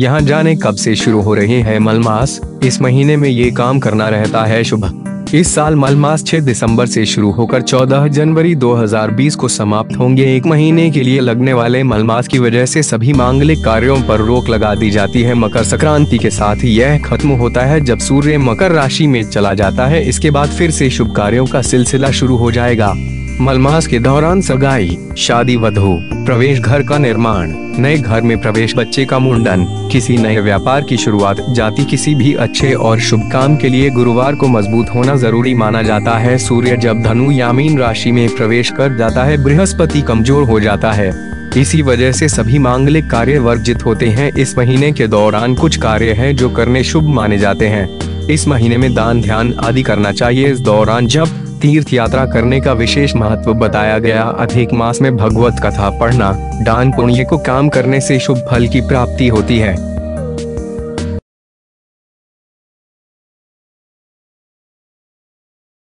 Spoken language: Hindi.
यहाँ जाने कब से शुरू हो रहे हैं मलमास? इस महीने में ये काम करना रहता है शुभ। इस साल मलमास 6 दिसंबर से शुरू होकर 14 जनवरी 2020 को समाप्त होंगे। एक महीने के लिए लगने वाले मलमास की वजह से सभी मांगलिक कार्यों पर रोक लगा दी जाती है। मकर संक्रांति के साथ यह खत्म होता है जब सूर्य मकर राशि में चला जाता है। इसके बाद फिर से शुभ कार्यों का सिलसिला शुरू हो जाएगा। मलमास के दौरान सगाई, शादी वधु, प्रवेश घर का निर्माण, नए घर में प्रवेश, बच्चे का मुंडन, किसी नए व्यापार की शुरुआत, जाति किसी भी अच्छे और शुभ काम के लिए गुरुवार को मज़बूत होना ज़रूरी माना जाता है। सूर्य जब धनु या मीन राशि में प्रवेश कर जाता है, बृहस्पति कमज़ोर हो जाता है। इसी वजह से सभी मांगलिक कार्य वर्जित होते हैं। इस महीने के दौरान कुछ कार्य हैं जो करने शुभ माने जाते हैं। इस महीने में दान, ध्यान आदि करना चाहिए। इस दौरान जब तीर्थ यात्रा करने का विशेष महत्व बताया गया। अधिक मास में भगवत कथा पढ़ना, दान पुण्य को काम करने से शुभ फल की प्राप्ति होती है।